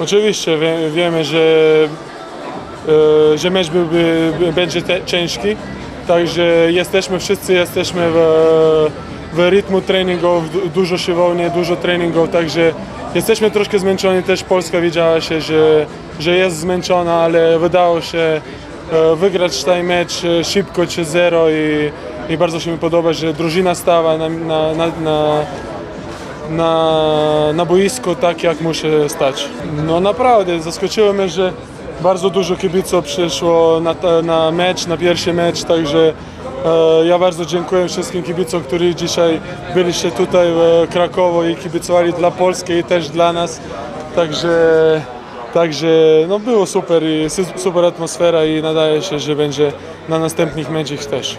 Oczywiście wie, wiemy, że, e, że mecz byłby, będzie te, ciężki, także jesteśmy wszyscy jesteśmy w, w rytmu treningów, du- dużo siłowni, dużo treningów, także jesteśmy troszkę zmęczeni, też Polska wiedziała się, że, że jest zmęczona, ale wydało się e, wygrać ten mecz e, szybko 3-0 i, i bardzo się mi podoba, że drużyna stała na, na, na, na na, na boisku tak, jak muszę stać. No naprawdę, zaskoczyło mnie, że bardzo dużo kibiców przyszło na, na mecz, na pierwszy mecz, także e, ja bardzo dziękuję wszystkim kibicom, którzy dzisiaj byliście tutaj w Krakowie i kibicowali dla Polski i też dla nas, także Także no było super i su- super atmosfera i nadaje się, że będzie na następnych meczach też.